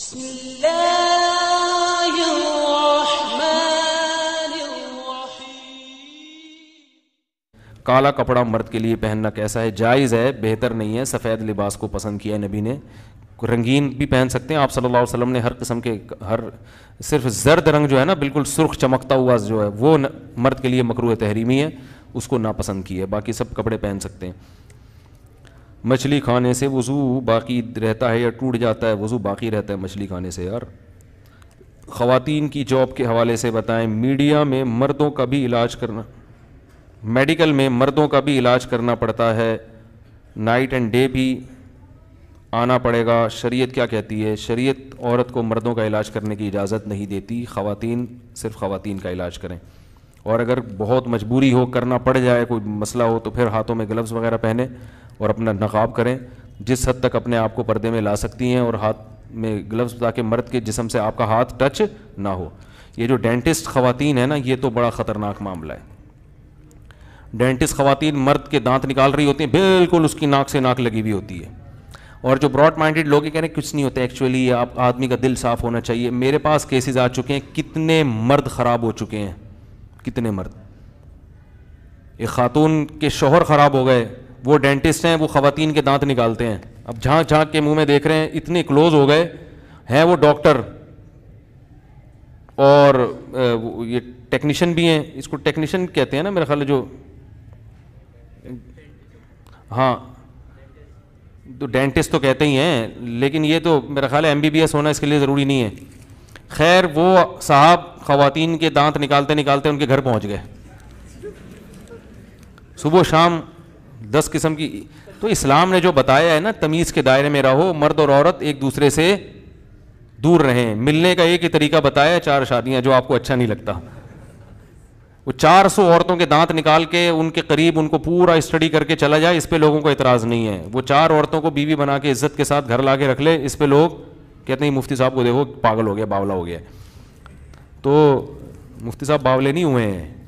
بسم الله الرحمن کالا کپڑا مرد کے لیے پہننا کیسا ہے؟ جائز ہے، بہتر نہیں ہے۔ سفید لباس کو پسند کیا ہے نبی نے۔ رنگین بھی پہن سکتے ہیں۔ آپ صلی اللہ علیہ وسلم نے ہر قسم کے ہر صرف زرد رنگ جو ہے نا، بالکل سرخ چمکتا ہوا جو ہے، وہ مرد کے لیے مکروع تحریمی ہے۔ اس کو ناپسند کی ہے۔ باقی سب کپڑے پہن سکتے ہیں۔ مچھلی کھانے سے وضو باقی رہتا ہے یا ٹوٹ جاتا ہے؟ وضو باقی رہتا ہے مچھلی کھانے سے یار۔ خواتین کی جاب کے حوالے سے بتائیں، میڈیا میں مردوں کا بھی علاج کرنا، میڈیکل میں مردوں کا بھی علاج کرنا پڑتا ہے۔ نائٹ اینڈ ڈے بھی آنا پڑے گا۔ شریعت کیا کہتی ہے؟ شریعت عورت کو مردوں کا علاج کرنے کی اجازت نہیں دیتی۔ خواتین صرف خواتین کا علاج کریں۔ اور اگر بہت مجبوری ہو، کرنا پڑ جائے، کوئی مسئلہ ہو، تو پھر ہاتھوں میں گلوز وغیرہ پہنیں اور اپنا نقاب کریں، جس حد تک اپنے آپ کو پردے میں لا سکتی ہیں اور ہاتھ میں گلوز تاکہ مرد کے جسم سے آپ کا ہاتھ ٹچ نہ ہو۔ یہ جو ڈینٹسٹ خواتین ہیں نا، یہ تو بڑا خطرناک معاملہ ہے۔ ڈینٹسٹ خواتین مرد کے دانت نکال رہی ہوتی ہیں، بالکل اس کی ناک سے ناک لگی ہوئی ہوتی ہے۔ اور جو براڈ مائنڈیڈ لوگ کہہ رہے ہیں، کچھ نہیں ہوتا، ایکچولی آپ آدمی کا دل صاف ہونا چاہیے۔ میرے پاس کیسز آ چکے ہیں، کتنے مرد خراب ہو چکے ہیں۔ کتنے مرد۔ ایک خاتون کے شوہر خراب ہو گئے وہ ڈینٹسٹ ہیں، وہ خواتین کے دانت نکالتے ہیں۔ اب جھانک جھانک کے منہ میں دیکھ رہے ہیں اتنے کلوز ہو گئے، ہیں وہ ڈاکٹر اور یہ ٹیکنیشین بھی ہیں۔ اس کو ٹیکنیشین کہتے ہیں نا میرا خیال جو۔ ہاں۔ تو ڈینٹسٹ تو کہتے ہی ہیں، لیکن یہ تو میرا خیال ہے ایم بی بی ایس ہونا اس کے لیے ضروری نہیں ہے۔ خیر، وہ صاحب خواتین کے دانت نکالتے نکالتے ان کے گھر پہنچ گئے۔ صبح شام دس قسم کی۔ تو اسلام نے جو بتایا ہے نا، تمیز کے دائرے میں رہو، مرد اور عورت ایک دوسرے سے دور رہیں۔ ملنے کا ایک ہی طریقہ بتایا، چار شادیاں جو آپ کو اچھا نہیں لگتا۔ وہ چار سو عورتوں کے دانت نکال کے ان کے قریب ان کو پورا اسٹڈی کر کے چلا جائے، اس پہ لوگوں کو اعتراض نہیں ہے۔ وہ چار عورتوں کو بیوی بنا کے عزت کے ساتھ گھر لا کے رکھ لے، اس پہ لوگ کہتے ہیں، مفتی صاحب کو دیکھو، پاگل ہو گیا، باولا ہو گیا۔ تو مفتی صاحب باولے نہیں ہوئے ہیں۔